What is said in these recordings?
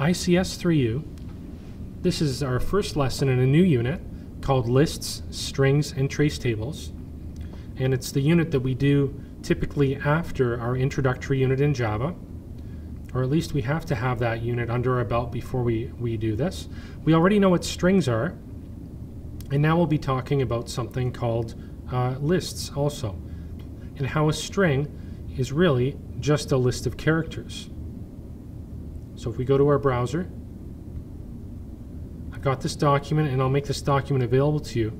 ICS3U. This is our first lesson in a new unit called Lists, Strings, and Trace Tables. And it's the unit that we do typically after our introductory unit in Java, or at least we have to have that unit under our belt before we, we do this. We already know what strings are, and now we'll be talking about something called uh, lists also, and how a string is really just a list of characters. So if we go to our browser, I've got this document and I'll make this document available to you.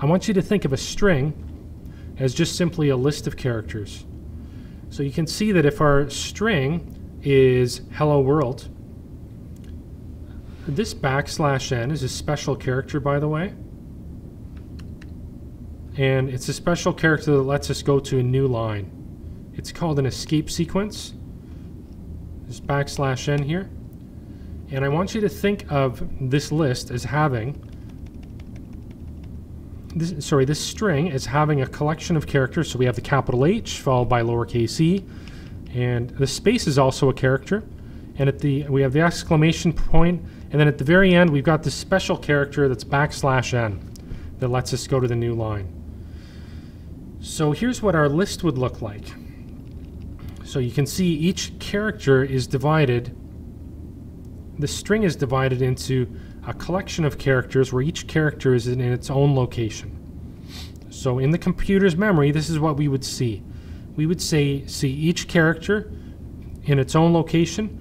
I want you to think of a string as just simply a list of characters. So you can see that if our string is hello world, this backslash n is a special character by the way. And it's a special character that lets us go to a new line. It's called an escape sequence. This backslash n here. And I want you to think of this list as having this, sorry, this string is having a collection of characters. So we have the capital H followed by lowercase e, and the space is also a character. And at the we have the exclamation point, and then at the very end we've got this special character that's backslash n that lets us go to the new line. So here's what our list would look like. So you can see each character is divided, the string is divided into a collection of characters where each character is in its own location. So in the computer's memory, this is what we would see. We would say see each character in its own location,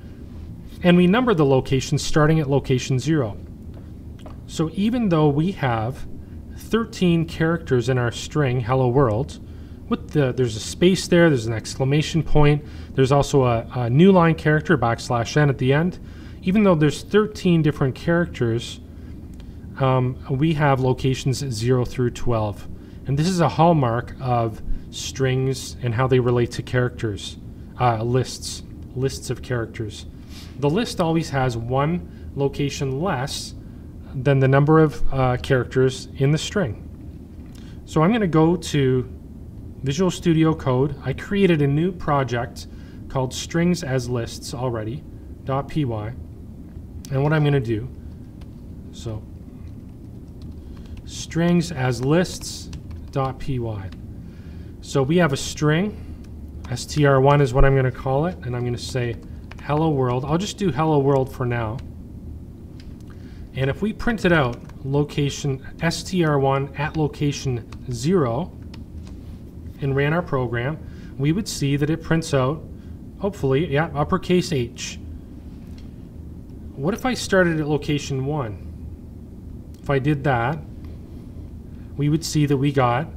and we number the locations starting at location 0. So even though we have 13 characters in our string hello world, the there's a space there, there's an exclamation point, there's also a, a new line character backslash n at the end, even though there's 13 different characters, um, we have locations 0 through 12. And this is a hallmark of strings and how they relate to characters, uh, lists, lists of characters. The list always has one location less than the number of uh, characters in the string. So I'm going to go to Visual Studio Code. I created a new project called Strings as Lists already, .py. And what I'm going to do, so strings as lists.py. So we have a string, str1 is what I'm going to call it, and I'm going to say hello world. I'll just do hello world for now. And if we print it out location str1 at location 0 and ran our program, we would see that it prints out, hopefully, yeah, uppercase H. What if I started at location 1? If I did that, we would see that we got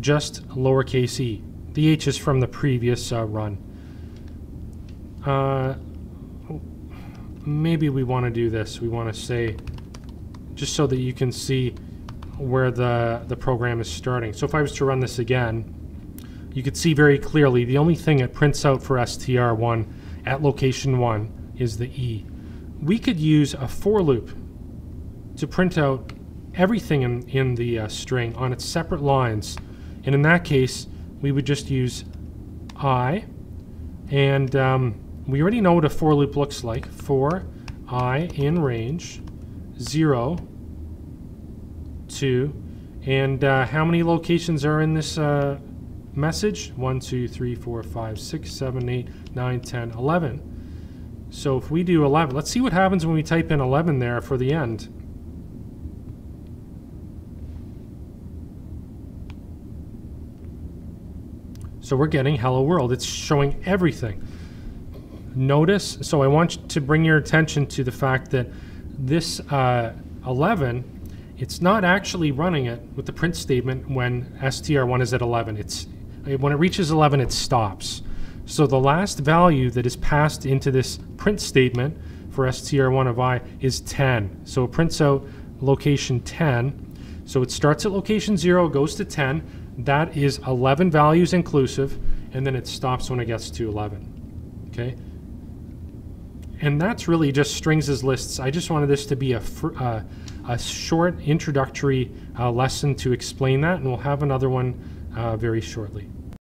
just lowercase e. The h is from the previous uh, run. Uh, maybe we want to do this. We want to say, just so that you can see where the, the program is starting. So if I was to run this again, you could see very clearly the only thing it prints out for str1 at location 1 is the E. We could use a for loop to print out everything in, in the uh, string on its separate lines. And in that case, we would just use I. And um, we already know what a for loop looks like. For I in range, 0, 2. And uh, how many locations are in this uh, message? 1, 2, 3, 4, 5, 6, 7, 8, 9, 10, 11. So if we do 11, let's see what happens when we type in 11 there for the end. So we're getting hello world. It's showing everything. Notice, so I want to bring your attention to the fact that this uh, 11, it's not actually running it with the print statement when str1 is at 11. It's When it reaches 11, it stops. So the last value that is passed into this print statement for str1 of i is 10. So it prints out location 10. So it starts at location 0, goes to 10. That is 11 values inclusive, and then it stops when it gets to 11. Okay? And that's really just strings as lists. I just wanted this to be a, uh, a short introductory uh, lesson to explain that, and we'll have another one uh, very shortly.